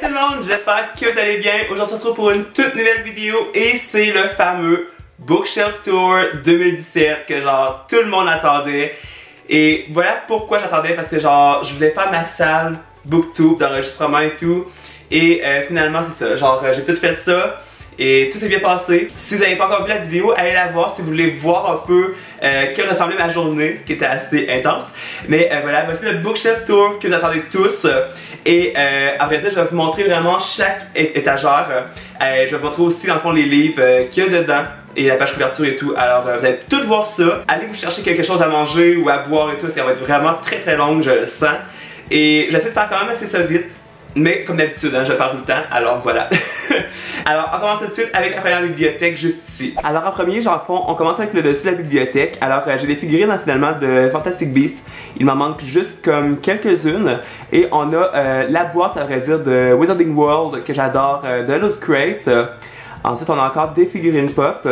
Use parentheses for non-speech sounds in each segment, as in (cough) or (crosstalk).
tout le monde, j'espère que vous allez bien. Aujourd'hui, on se retrouve pour une toute nouvelle vidéo et c'est le fameux Bookshelf Tour 2017 que genre tout le monde attendait. Et voilà pourquoi j'attendais parce que genre je voulais faire ma salle Booktube d'enregistrement et tout. Et euh, finalement c'est ça, genre j'ai tout fait ça et tout s'est bien passé. Si vous n'avez pas encore vu la vidéo, allez la voir si vous voulez voir un peu euh, que ressemblait ma journée, qui était assez intense. Mais euh, voilà, voici le Bookshelf Tour que vous attendez tous. Et euh, après ça, je vais vous montrer vraiment chaque étagère. Euh, je vais vous montrer aussi dans le fond les livres qu'il y a dedans et la page couverture et tout. Alors vous allez tout voir ça. Allez vous chercher quelque chose à manger ou à boire et tout, ça va être vraiment très très long, je le sens. Et j'essaie de faire quand même assez ça vite. Mais comme d'habitude, hein, je parle tout le temps, alors voilà. (laughs) alors on commence tout de suite avec la première bibliothèque juste ici. Alors en premier, genre, on commence avec le dessus de la bibliothèque. Alors euh, j'ai des figurines finalement de Fantastic Beasts. Il m'en manque juste comme quelques-unes. Et on a euh, la boîte, à vrai dire, de Wizarding World que j'adore, euh, de Loot Crate. ensuite, on a encore des figurines pop.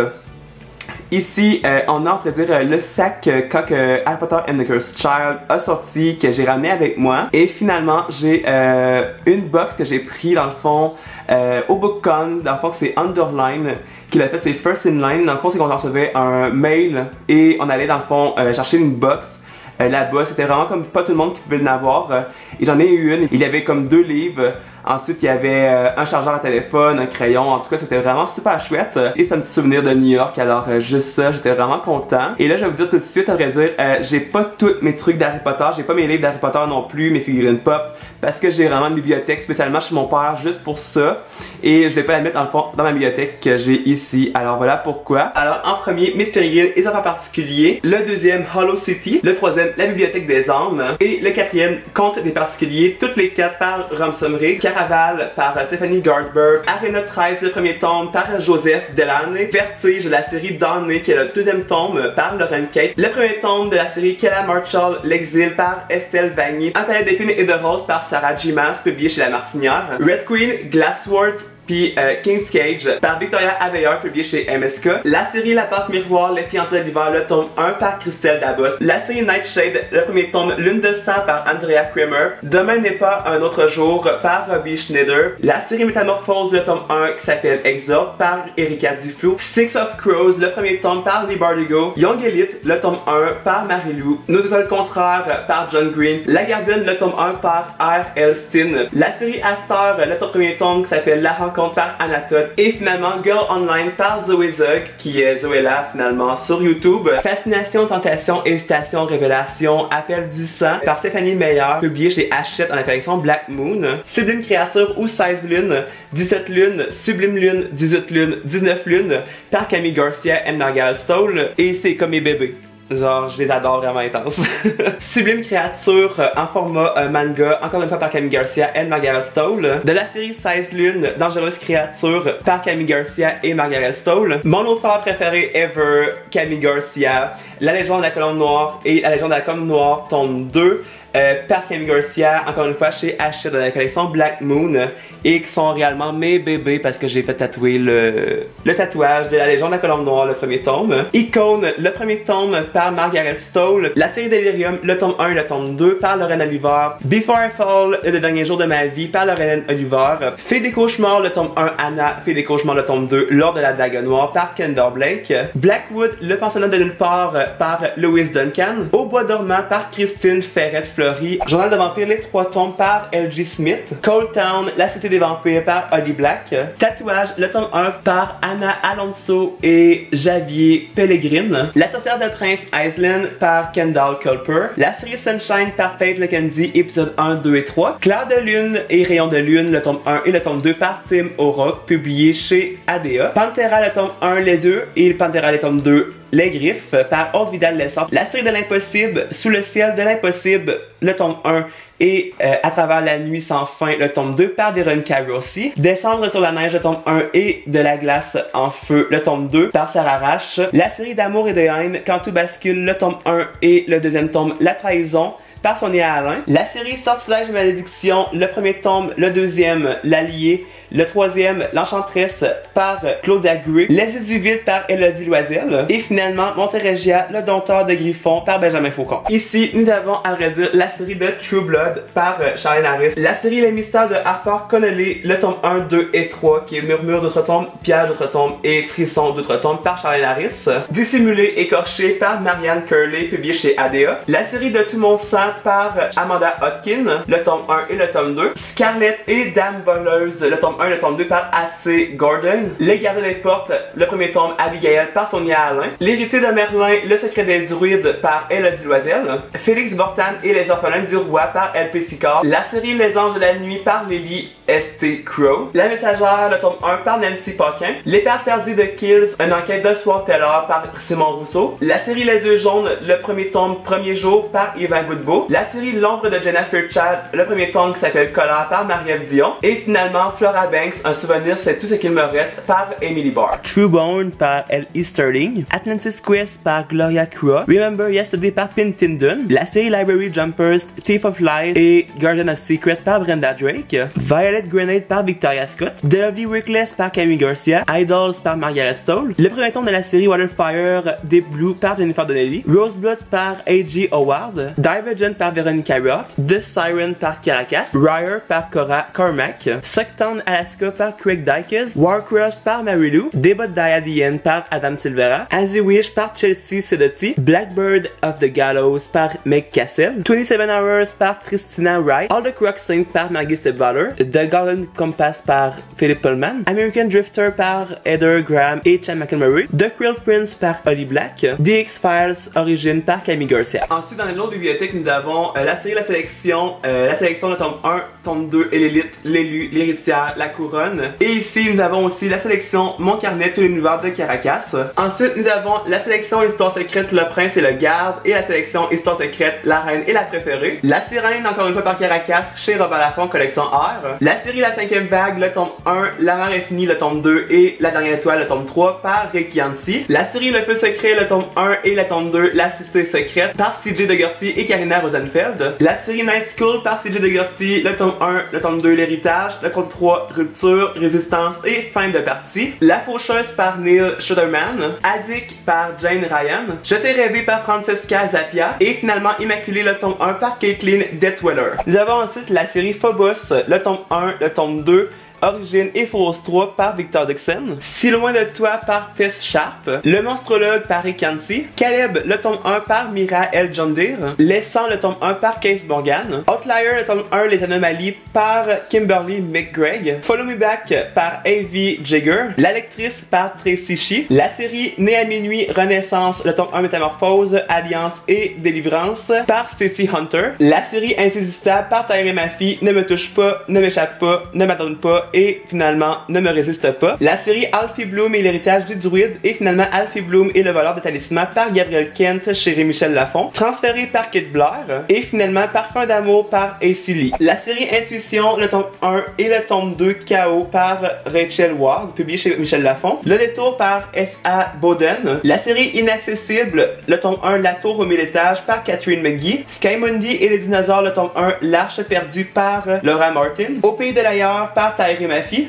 Ici, euh, on a, on peut dire, le sac que euh, Harry Potter and the Cursed Child a sorti, que j'ai ramené avec moi. Et finalement, j'ai euh, une box que j'ai pris dans le fond au BookCon. Dans le fond, c'est Underline qui l'a fait, c'est First in Line. Dans le fond, c'est qu'on recevait un mail et on allait dans le fond chercher une box là-bas. C'était vraiment comme pas tout le monde qui pouvait l'avoir. et j'en ai eu une. Il y avait comme deux livres. Ensuite, il y avait euh, un chargeur à téléphone, un crayon. En tout cas, c'était vraiment super chouette. Et ça me souvenir de New York. Alors, euh, juste ça, j'étais vraiment content. Et là, je vais vous dire tout de suite, à vrai dire, euh, j'ai pas tous mes trucs d'Harry Potter. J'ai pas mes livres d'Harry Potter non plus, mes figurines pop. Parce que j'ai vraiment une bibliothèque spécialement chez mon père juste pour ça. Et je vais pas la mettre dans le fond dans ma bibliothèque que j'ai ici. Alors voilà pourquoi. Alors en premier, mes figurines et en particuliers. Le deuxième, Hollow City. Le troisième, la bibliothèque des âmes. Et le quatrième, Conte des particuliers. Toutes les quatre par Ramsomrig. Caraval par Stephanie Gardberg, Arena 13, le premier tome par Joseph Delaney, Vertige, la série Donné, qui est le deuxième tome par Lauren Kate, le premier tome de la série Kella Marshall, L'exil par Estelle Vanier, Un palais d'épines et de roses par Sarah Jimas, publié chez La Martinière, Red Queen, Glasswords, puis euh, King's Cage par Victoria Aveyor publié chez MSK. La série La Passe Miroir, Les Fiancés d'hiver, le tome 1 par Christelle Dabos. La série Nightshade, le premier tome Lune de sang par Andrea Kramer. Demain n'est pas un autre jour par Robbie Schneider. La série Métamorphose, le tome 1 qui s'appelle Exode par Erika Duflo. Six of Crows, le premier tome par Lee Bardugo. Young Elite, le tome 1 par Marie-Lou. Nos étoiles contraires par John Green. La Gardienne, le tome 1 par R. Elstin. La série After, le premier tome qui s'appelle La Rencontre par Anatole et finalement Girl Online par Zoé Zug qui est Zoéla finalement sur YouTube. Fascination, Tentation, Hésitation, Révélation, Appel du sang par Stéphanie Meyer publié chez Hachette dans la Black Moon. Sublime Créature ou 16 lunes, 17 lunes, Sublime Lune, 18 lunes, 19 lunes par Camille Garcia et Margaret Soul et c'est comme mes bébés. Genre, je les adore vraiment intense. (laughs) Sublime créature euh, en format euh, manga, encore une fois par Camille Garcia et Margaret Stoll. De la série 16 lunes, Dangereuse créature par Camille Garcia et Margaret Stoll. Mon auteur préféré ever, Camille Garcia. La légende de la colonne noire et la légende de la colonne noire, tome 2. Euh, par Camille Garcia, encore une fois chez Hachette de la collection Black Moon et qui sont réellement mes bébés parce que j'ai fait tatouer le, le tatouage de la légende de la colombe noire, le premier tome. Icône, le premier tome par Margaret Stoll. La série Delirium, le tome 1 et le tome 2 par Lorraine Oliver. Before I Fall, le dernier jour de ma vie par Lorraine Oliver. Fait des cauchemars, le tome 1 Anna. Fait des cauchemars, le tome 2 Lors de la dague noire par Kendall Blake. Blackwood, le pensionnat de nulle part par Louise Duncan. Au bois dormant par Christine Journal de vampire, les trois tombes par L.G. Smith. Cold Town, La Cité des vampires par Holly Black. Tatouage, le tome 1 par Anna Alonso et Javier Pellegrin. La sorcière de Prince Island par Kendall Culper. La série Sunshine par Paige McKenzie, épisode 1, 2 et 3. Claire de lune et Rayon de lune, le tome 1 et le tome 2 par Tim O'Rourke, publié chez ADA. Pantera, le tome 1, Les yeux et Pantera, le tome 2, Les griffes par Aude Vidal Lessard. La série de l'impossible, Sous le ciel de l'impossible, le tome 1 et euh, À travers la nuit sans fin, le tome 2 par Veronica Rossi. Descendre sur la neige, le tome 1 et De la glace en feu, le tome 2 par Sarah Rache. La série d'amour et de haine, Quand tout bascule, le tome 1 et le deuxième tome, La trahison par Sonia Alain. La série Sortilège et Malédiction, le premier tome, le deuxième, L'Allié, le troisième, L'Enchantresse par Claudia Gray. Les yeux du vide par Elodie Loisel. Et finalement, Monteregia, le dompteur de Griffon par Benjamin Faucon. Ici, nous avons à vrai dire la série de True Blood par euh, Charlene Harris. La série Les Mystères de Harper Connolly, le tome 1, 2 et 3, qui est Murmure d'outre-tombe, Piège d'outre-tombe et Frisson d'outre-tombe par Charlene Harris. Dissimulé, écorché par Marianne Curley, publié chez ADA. La série de Tout mon sang par Amanda Hodkin, le tome 1 et le tome 2. Scarlett et Dame Voleuse, le tome 1 et le tome 2 par A.C. Gordon. Les gardes des portes, le premier tome Abigail par Sonia Alain. L'héritier de Merlin, le secret des druides par Elodie Loisel. Félix Bortan et les orphelins du roi par L.P. Sicard. La série Les anges de la nuit par Lily S.T. Crow. La messagère, le tome 1 par Nancy Paquin. Les pères perdus de Kills, une enquête de Taylor par Simon Rousseau. La série Les yeux jaunes, le premier tome Premier jour par Yvan Goodbeau. La série L'ombre de Jennifer Chad, le premier tome qui s'appelle Collar par Marielle Dion. Et finalement Flora Banks, un souvenir c'est tout ce qu'il me reste par Emily Barr. True Bone par L.E. Sterling. Atlantis Quest par Gloria Croix. Remember Yesterday par Finn Tindon. La série Library Jumpers, Thief of Lies et Garden of Secret par Brenda Drake. Violet Grenade par Victoria Scott. The Lovely Reckless par Camille Garcia. Idols par Margaret Stoll. Le premier tome de la série Waterfire Deep Blue par Jennifer Donnelly. Roseblood par A.G. Howard. Divergent par Veronica Roth. The Siren par Caracas. Ryer par Cora Cormac. Sucktown Alaska par Craig Dykes. Warcross par Mary Lou. Debut Diadian par Adam Silvera. As You Wish par Chelsea Sedotti. Blackbird of the Gallows par Meg Cassell. 27 Hours par Christina Wright. All the Crocs Sing par Maggie Stepballer. The Golden Compass par Philip Pullman. American Drifter par Heather Graham et Chan McElmurray. The Quill Prince par Holly Black. The X-Files Origin par Camille Garcia. Ensuite, dans l'autre bibliothèque, nous avons euh, la série La Sélection, euh, la sélection de tome 1, tome 2 et l'élite, l'élu, l'héritière, la couronne. Et ici, nous avons aussi la sélection Mon carnet, tout l'univers de Caracas. Ensuite, nous avons la sélection Histoire secrète, le prince et le garde. Et la sélection Histoire secrète, la reine et la préférée. La sirène, encore une fois par Caracas, chez Robert Laffont, collection R. La série La cinquième vague, le tome 1, La mer est finie, le tome 2 et La dernière étoile, le tome 3 par Rick Yancey. La série Le feu secret, le tome 1 et le tome 2, La cité secrète par CJ DeGurty et Karina La série Night School par CJ DeGurty, le tome 1, le tome 2, L'héritage, le tome 3, Rupture, Résistance et fin de partie. La faucheuse par Neil Shuderman. Addict par Jane Ryan. Je t'ai rêvé par Francesca Zappia. Et finalement Immaculée, le tome 1 par Caitlin Detweller. Nous avons ensuite la série Phobos, le tome 1, le tome 2, Origine et Force 3 par Victor Dixon. Si loin de toi par Tess Sharp. Le monstrologue par Rick Yancey. Caleb, le tome 1 par Mira L. John Deere. Laissant le tome 1 par Case Morgan. Outlier, le tome 1 Les Anomalies par Kimberly McGregor. Follow Me Back par A.V. Jagger. La lectrice par Tracy Shee. La série Né à minuit, Renaissance, le tome 1 Métamorphose, Alliance et Délivrance par Stacey Hunter. La série Insaisissable par Tyree Maffey, Ne me touche pas, ne m'échappe pas, ne m'attende pas et finalement Ne me résiste pas. La série Alfie Bloom et l'héritage du druide et finalement Alfie Bloom et le voleur de talisman par Gabriel Kent chez Michel Lafont. Transféré par Kit Blair et finalement Parfum d'amour par AC Lee. La série Intuition, le tome 1 et le tome 2 KO par Rachel Ward, publié chez Michel Lafont. Le détour par S.A. Bowden. La série Inaccessible, le tome 1 La tour au mille étages par Catherine McGee. Sky Mundi et les dinosaures, le tome 1 L'Arche perdue par Laura Martin. Au pays de l'ailleurs par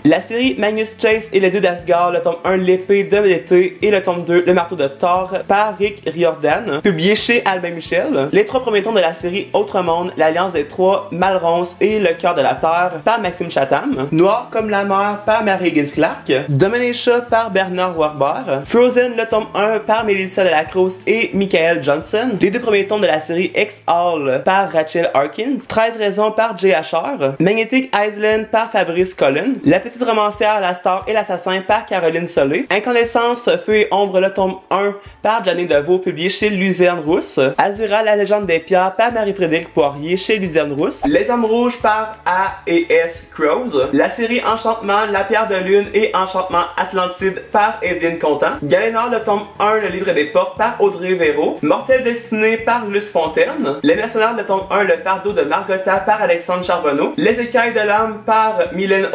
La série Magnus Chase et les dieux d'Asgard, le tome 1 L'épée de l'été et le tome 2 Le marteau de Thor par Rick Riordan, publié chez Albin Michel. Les trois premiers tomes de la série Autre Monde, l'Alliance des Trois, Malronce et Le cœur de la Terre par Maxime Chatham. Noir comme la mer par Mary Higgins Clark. Dominica par Bernard Warber. Frozen, le tome 1 par Melissa de la Cruz et Michael Johnson. Les deux premiers tomes de la série X-Hall par Rachel Harkins. 13 raisons par Asher. Magnetic Island par Fabrice Collin. La petite romancière, la star et l'assassin par Caroline Solé. Incandescence, Feu et Ombre, le tome 1 par Johnny Deveau, publié chez Luzerne Rousse. Azura, la légende des pierres par Marie-Frédéric Poirier chez Luzerne Rousse. Les Hommes Rouges par A et S Crows. La série Enchantement, La Pierre de Lune et Enchantement Atlantide par Evelyne Contant. Galénard, le tome 1, Le Livre des Portes par Audrey Véro. Mortel Destiné par Luce Fontaine. Les Mercenaires, le tome 1, Le Fardeau de Margotta par Alexandre Charbonneau. Les Écailles de l'âme par Mylène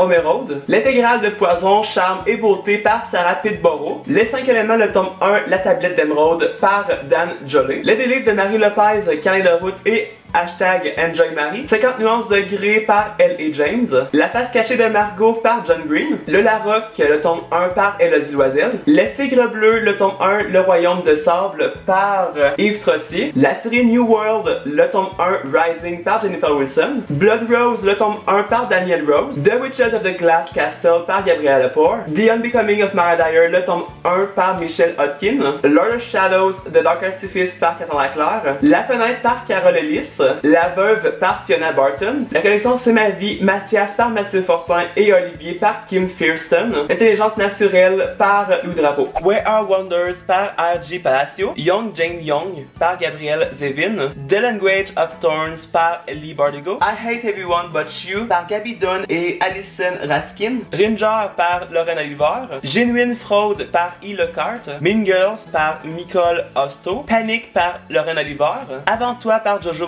L'intégrale de Poison, Charme et Beauté par Sarah Pitborough. Les 5 éléments, le tome 1, La Tablette d'émeraude par Dan Jolley. Les deux de Marie Lopez, Carnet de route et hashtag Enjoy Marie, 50 nuances de gris par Elle et James, La face cachée de Margot par John Green, Le Larocque, le tome 1 par Elodie Loisel, Le Tigre Bleu, le tome 1, Le Royaume de Sable par Yves Trottier, la série New World, le tome 1 Rising par Jennifer Wilson, Blood Rose, le tome 1 par Daniel Rose, The Witches of the Glass Castle par Gabriella Lepore, The Unbecoming of Mara Dyer, le tome 1 par Michelle Hodkin, Lord of Shadows, The Dark Artifice par Cassandra Clare, La Fenêtre par Carole Ellis, La Veuve par Fiona Barton, la collection C'est ma vie, Mathias par Mathieu Fortin et Olivier par Kim Fearston, Intelligence naturelle par Lou Drapeau, Where Are Wonders par R.G. Palacio, Young Jane Young par Gabrielle Zevin, The Language of Thorns par Lee Bardugo, I Hate Everyone But You par Gabby Dunn et Alison Raskin, Ringer par Lorraine Oliver, Genuine Fraud par E. Lecart, Mean Girls par Nicole Osto, Panic par Lorraine Oliver, Avant toi par Jojo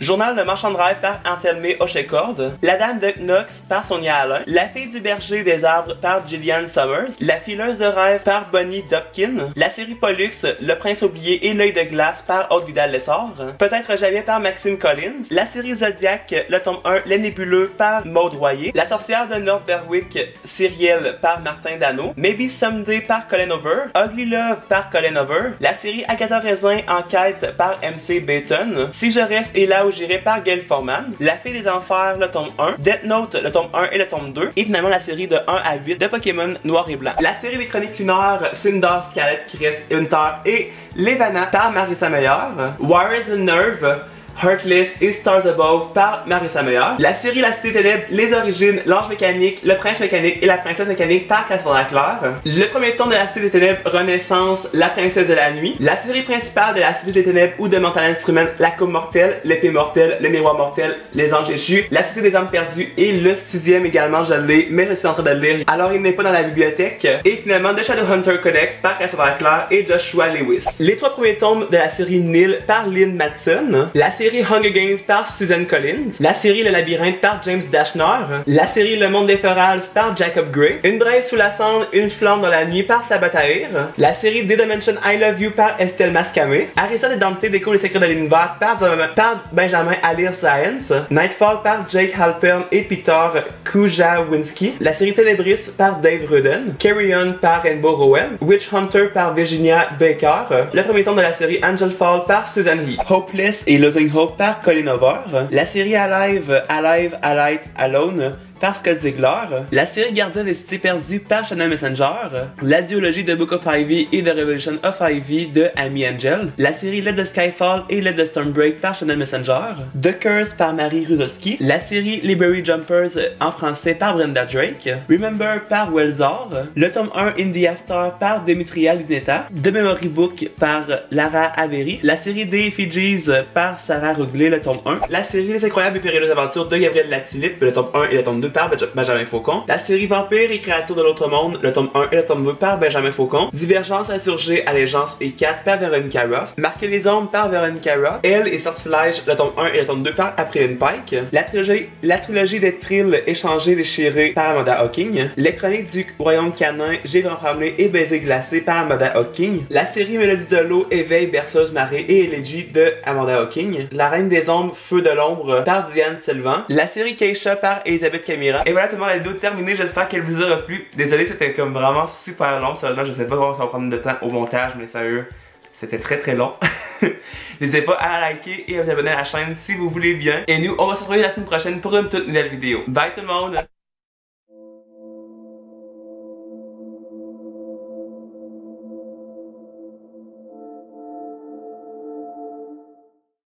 Journal de marchand de rêve par Antelme Ochecord, La Dame de Knox par Sonia Alain, La Fille du Berger des Arbres par Gillian Summers, La Fileuse de rêve par Bonnie Dopkin, la série Pollux, Le Prince oublié et L'œil de glace par Aude Vidal-Lessard, Peut-être jamais par Maxime Collins, la série Zodiac, le tome 1, Les Nébuleux par Maud Royer, La sorcière de North Berwick, Cyrielle par Martin Dano, Maybe Someday par Colin Over, Ugly Love par Colin Over, la série Agatha Raisin Enquête par MC Bayton, Si je reste et là où j'irai par Gail Forman, La Fée des Enfers, le tome 1, Death Note, le tome 1 et le tome 2, et finalement la série de 1 à 8 de Pokémon Noir et Blanc. La série des chroniques lunaires, Cinder, Scarlet, Chris, Hunter et Levana par Marissa Meyer, Wires and Nerve, Heartless et Stars Above par Marissa Meyer. La série La Cité Ténèbres, Les Origines, L'Ange Mécanique, Le Prince Mécanique et La Princesse Mécanique par Cassandra Clare. Le premier tome de La Cité des Ténèbres, Renaissance, La Princesse de la Nuit. La série principale de La Cité des Ténèbres ou de Mental Instrument, La Coupe Mortelle, L'Épée Mortelle, Le Miroir Mortel, Les Anges Échus, La Cité des Âmes Perdues et le sixième également, je mais je suis en train de le lire. Alors il n'est pas dans la bibliothèque. Et finalement, The Shadowhunter Codex par Cassandra Clare et Joshua Lewis. Les trois premiers tomes de la série Nil par Lynn Matson. Hunger Games par Susan Collins, la série Le Labyrinthe par James Dashner, la série Le Monde des Ferals par Jacob Gray, Une braise sous la cendre, Une flamme dans la nuit par Sabatair, la série The Dimension I Love You par Estelle Mascamé, Arisa de Dante découvre les secrets de l'univers par, par Benjamin Alir Science, Nightfall par Jake Halpern et Peter Kujawinski, la série Ténébris par Dave Rudden, Carry On par Rainbow Rowell, Witch Hunter par Virginia Baker, le premier tome de la série Angel Fall par Susan Lee, Hopeless et Losing Hope par Colin Over, la série Alive, Alive, Alive, Alone par Scott Ziegler, la série Gardien des Cités Perdues par Channel Messenger, la duologie de Book of Ivy et The Revolution of Ivy de Amy Angel, la série Let the Skyfall et Let the Storm Break par Channel Messenger, The Curse par Marie Rudowski, la série Liberty Jumpers en français par Brenda Drake, Remember par Wellsor, le tome 1 In the After par Demetria Luneta, The Memory Book par Lara Avery, la série des Fijis par Sarah Rugley, le tome 1, la série Les Incroyables et Périlleuses Aventures de Gabriel Latulippe, le tome 1 et le tome 2 par Benjamin Faucon, la série Vampires et Créatures de l'autre monde, le tome 1 et le tome 2 par Benjamin Faucon, Divergence, Insurgée, Allégeance et 4 par Veronica Ruff, Marquer les ombres par Veronica Ruff, Elle et Sortilège, le tome 1 et le tome 2 par April Pike, la trilogie, la trilogie des thrills échangés déchirés par Amanda Hawking, les chroniques du Royaume canin, J'ai tremblé et Baiser glacé par Amanda Hawking, la série Mélodie de l'eau, Éveil, Berceuse Marée et Elegy de Amanda Hawking, La Reine des Ombres, Feu de l'ombre par Diane Sylvain, la série Keisha par Elisabeth Camille et voilà tout le monde, la vidéo est terminée, j'espère qu'elle vous aura plu. Désolé, c'était comme vraiment super long, sérieusement, je sais pas comment ça va prendre de temps au montage, mais sérieux, c'était très très long. (laughs) N'hésitez pas à liker et à vous abonner à la chaîne si vous voulez bien. Et nous, on va se retrouver la semaine prochaine pour une toute nouvelle vidéo. Bye tout le monde!